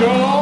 Joe.